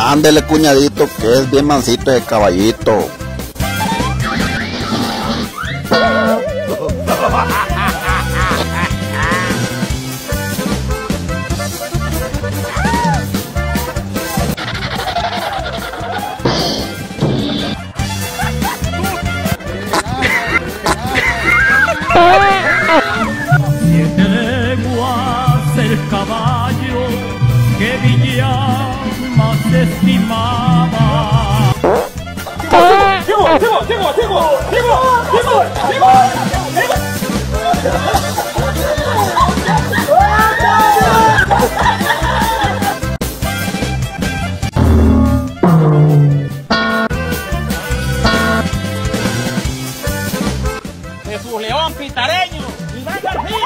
Ándele cuñadito, que es bien mansito de caballito. Siete leguas el caballo que desestimaba. ¡Llegó! ¡Llegó! ¡Llegó! ¡Llegó! ¡Llegó! ¡Llegó! ¡Llegó! Jesús León Pitareño, Iván García.